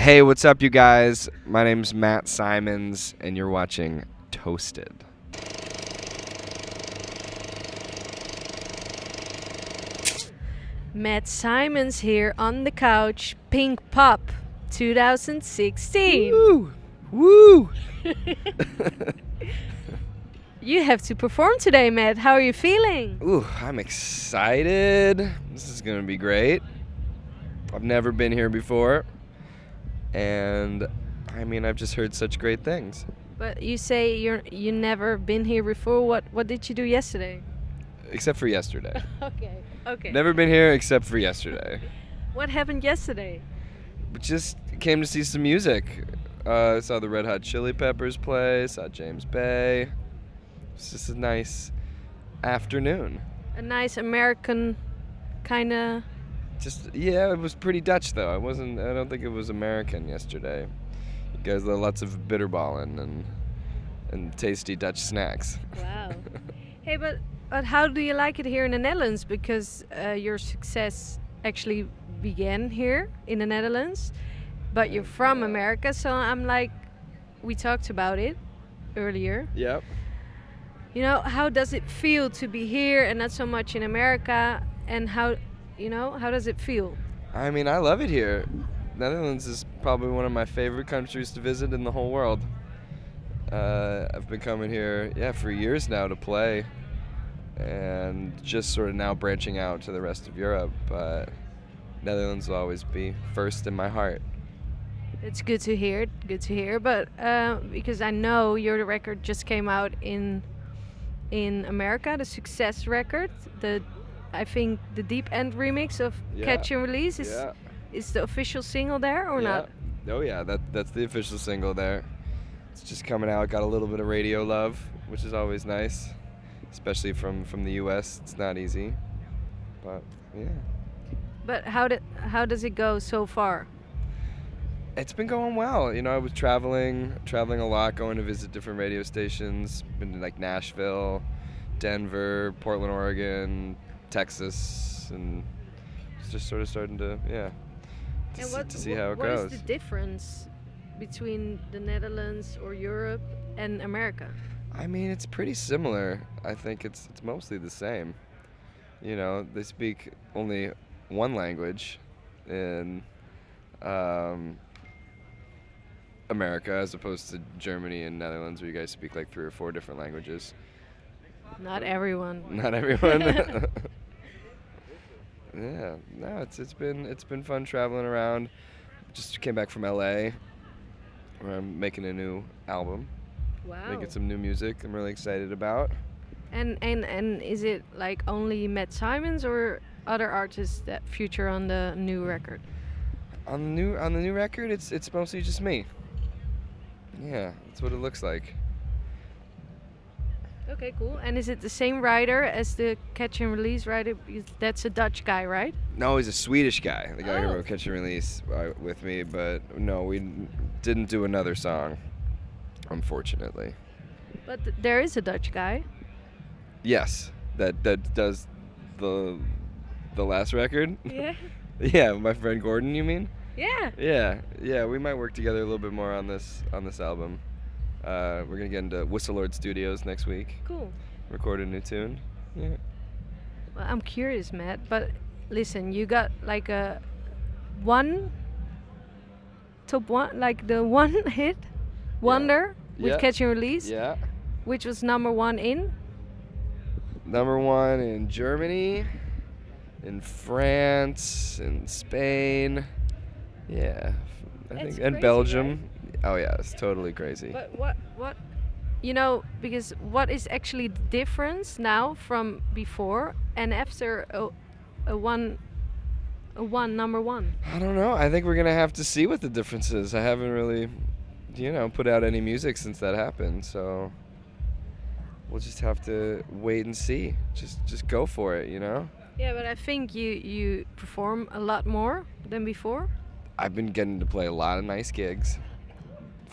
Hey, what's up, you guys? My name's Matt Simons, and you're watching Toazted. Matt Simons here on the couch, Pink Pop 2016. Woo! Woo! You have to perform today, Matt. How are you feeling? Ooh, I'm excited. This is gonna be great. I've never been here before, and I mean, I've just heard such great things. But you say you're you never been here before. What what did you do yesterday? Except for yesterday. Okay. Okay. Never been here except for yesterday. What happened yesterday? Just came to see some music. Uh, saw the Red Hot Chili Peppers play. Saw James Bay. It's just a nice afternoon. A nice American kind of. Just yeah, it was pretty Dutch though. I wasn't. I don't think it was American yesterday. You guys had lots of bitterballen and and tasty Dutch snacks. Wow. hey, but but how do you like it here in the Netherlands? Because uh, your success actually began here in the Netherlands, but you're from America. So I'm like, we talked about it earlier. Yep. You know, how does it feel to be here and not so much in America? And how, you know, how does it feel? I mean, I love it here. Netherlands is probably one of my favorite countries to visit in the whole world. Uh, I've been coming here, yeah, for years now to play, and just sort of now branching out to the rest of Europe. But Netherlands will always be first in my heart. It's good to hear. Good to hear. But uh, because I know your record just came out in in America, the Success record, the I think the Deepend remix of Yeah. Catch and Release is Yeah. is the official single there or yeah. not? Oh yeah, that that's the official single there. It's just coming out. Got a little bit of radio love, which is always nice, especially from from the U.S. It's not easy, but yeah. But how did how does it go so far? It's been going well. You know, I was traveling, traveling a lot, going to visit different radio stations. Been to like Nashville, Denver, Portland, Oregon, Texas, and it's just sort of starting to, yeah, to, see, what to see how it what is goes. the difference between the Netherlands or Europe and America? I mean, it's pretty similar. I think it's it's mostly the same. You know, they speak only one language in um, America as opposed to Germany and Netherlands, where you guys speak like three or four different languages. Not everyone. Not everyone. yeah, no, it's it's been it's been fun traveling around. Just came back from LA, where I'm making a new album, Wow. making some new music. I'm really excited about. And and and is it like only Matt Simons or other artists that feature on the new record? On the new on the new record, it's it's mostly just me. Yeah, that's what it looks like. Okay, cool. And is it the same writer as the Catch and Release writer? Because That's a Dutch guy, right? No, he's a Swedish guy, the guy who Oh. wrote Catch and Release uh, with me, but no, we didn't do another song, unfortunately. But th- there is a Dutch guy. Yes, that that does the the last record. Yeah. yeah, my friend Gordon, you mean? Yeah. Yeah, yeah, we might work together a little bit more on this on this album. Uh, we're gonna get into Wisseloord Studios next week, Cool. record a new tune. Yeah. Well, I'm curious, Matt. But listen, you got like a one top one, like the one hit wonder with Yeah. Catch and Release, Yeah. which was number one in. Number one in Germany, in France, in Spain. Yeah, I That's think, and crazy, Belgium. Oh yeah, it's totally crazy. But what what you know because what is actually the difference now from before and after a, a one a one number one? I don't know. I think we're gonna have to see what the difference is. I haven't really, you know, put out any music since that happened, so we'll just have to wait and see. Just just go for it, you know. Yeah, but I think you you perform a lot more than before. I've been getting to play a lot of nice gigs.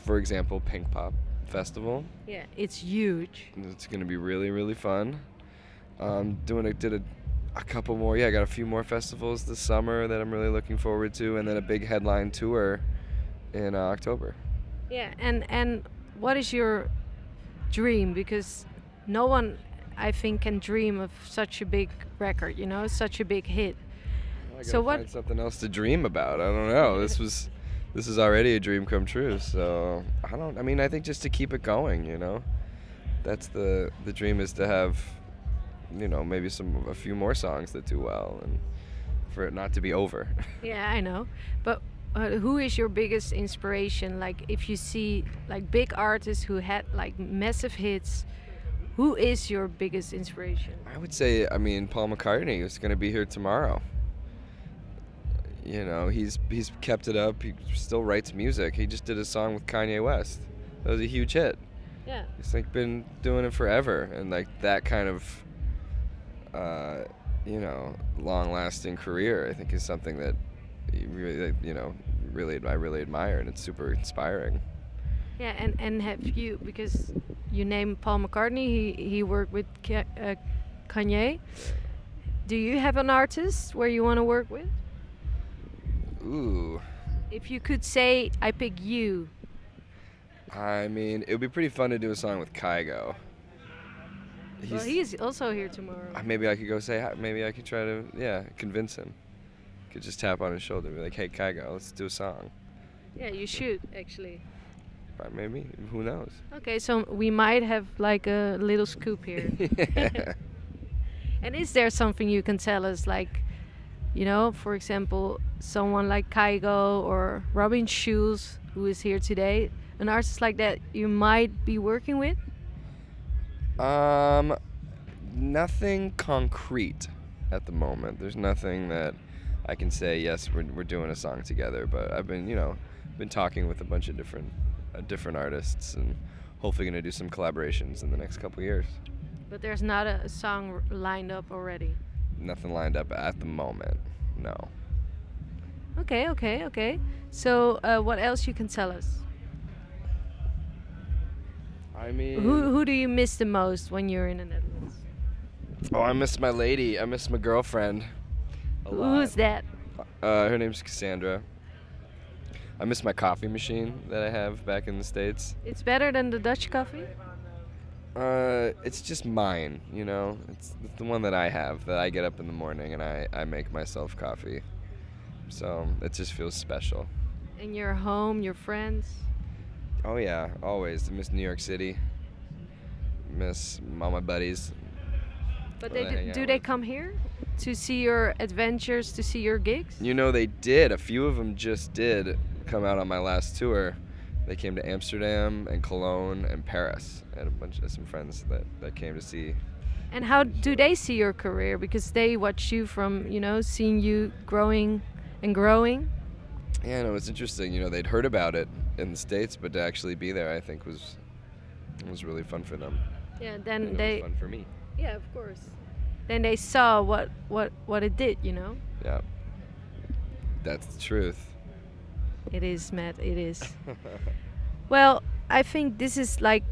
For example, Pinkpop Festival. Yeah, it's huge. It's gonna be really really fun. Um, doing a did a, a couple more. Yeah, I got a few more festivals this summer that I'm really looking forward to, and then a big headline tour in uh, October. Yeah, and and what is your dream? Because no one, I think, can dream of such a big record. You know, such a big hit. So what- something else to dream about. I don't know. This was, this is already a dream come true. So I don't. I mean, I think just to keep it going. You know, that's the the dream is to have, you know, maybe some a few more songs that do well and for it not to be over. Yeah, I know. But uh, who is your biggest inspiration? Like, if you see like big artists who had like massive hits, who is your biggest inspiration? I would say, I mean, Paul McCartney is going to be here tomorrow. You know, he's he's kept it up. He still writes music. He just did a song with Kanye West. That was a huge hit. Yeah. He's like been doing it forever, and like that kind of, uh, you know, long-lasting career. I think is something that you really, you know, really I really admire, and it's super inspiring. Yeah, and and have you because you named Paul McCartney, he he worked with uh, Kanye. Do you have an artist where you want to work with? Ooh. If you could say, I pick you. I mean, it would be pretty fun to do a song with Kygo. well, he's also here tomorrow. Uh, Maybe I could go say hi. Maybe I could try to, yeah, convince him. Could just tap on his shoulder and be like, hey, Kygo, let's do a song. Yeah, you should actually. Right, maybe. Who knows? Okay, so we might have like a little scoop here. And is there something you can tell us, like, you know, for example, someone like Kygo or Robin Schulz, who is here today, an artist like that you might be working with? Um, nothing concrete at the moment. There's nothing that I can say. Yes, we're we're doing a song together. But I've been, you know, been talking with a bunch of different uh, different artists and hopefully gonna do some collaborations in the next couple years. But there's not a song lined up already. Nothing lined up at the moment. No. Okay, okay, okay. So, uh, what else you can tell us? I mean, Who who do you miss the most when you're in the Netherlands? oh, I miss my lady. I miss my girlfriend. A lot. Who's that? Uh, her name's Cassandra. I miss my coffee machine that I have back in the states. It's better than the Dutch coffee. Uh, it's just mine, you know. It's the one that I have that I get up in the morning and I I make myself coffee. So it just feels special. In your home, your friends. Oh yeah, always. I miss New York City. Miss all my buddies. But they do, do they come here to see your adventures, to see your gigs? You know they did. A few of them just did come out on my last tour. They came to Amsterdam and Cologne and Paris. I had a bunch of some friends that, that came to see. And how do they see your career? Because they watch you from, you know, seeing you growing and growing. Yeah, no, it's interesting. You know, they'd heard about it in the states, but to actually be there, I think was was really fun for them. Yeah, and then it they was fun for me. Yeah, of course. Then they saw what what what it did, you know? Yeah, that's the truth. It is, Matt. It is. Well, I think this is like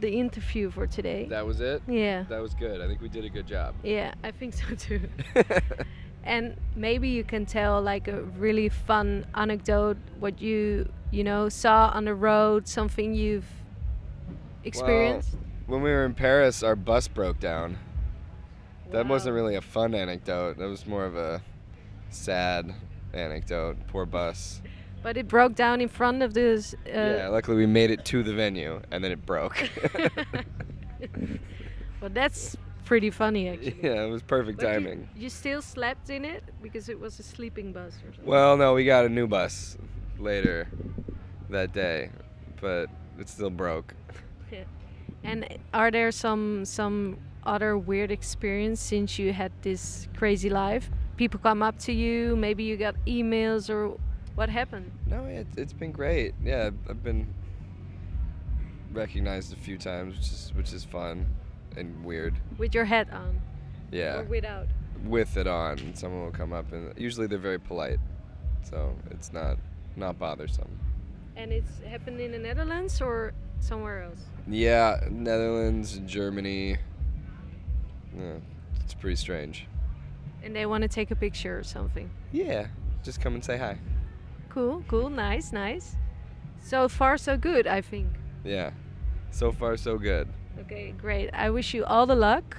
the interview for today. that was it. Yeah. That was good. I think we did a good job. Yeah, I think so too. and maybe you can tell like a really fun anecdote what you you know saw on the road something you've experienced when we were in Paris, our bus broke down. That wasn't really a fun anecdote. That was more of a sad anecdote. Poor bus. but it broke down in front of this uh, yeah, luckily we made it to the venue and then it broke. well that's pretty funny actually yeah, it was perfect But you- timing. You, still slept in it because it was a sleeping bus or something Well, no, we got a new bus later that day, but it still broke. Yeah. And are there some some other weird experience since you had this crazy life? People come up to you, maybe you got emails or what happened? No, it, it's been great. Yeah, I've been recognized a few times, which is which is fun and weird. With your hat on Yeah. or without? with it on. Someone will come up and usually they're very polite, so it's not not bothersome. And it's happened in the Netherlands or somewhere else? Yeah, Netherlands, Germany. Yeah, it's pretty strange. And they want to take a picture or something. Yeah, just come and say hi. cool, cool, nice, nice. So far, so good, I think. Yeah. So far, so good. Okay, great. I wish you all the luck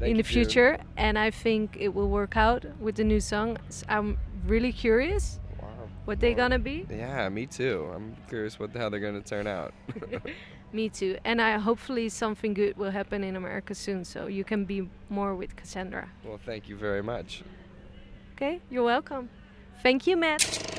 Thank in the future, and I think it will work out with the new song. I'm really curious. What they gonna be. Yeah, me too. I'm curious what the hell they're gonna turn out. Me too. And I hopefully something good will happen in America soon, so you can be more with Cassandra. well, thank you very much. Okay, you're welcome. Thank you, Matt.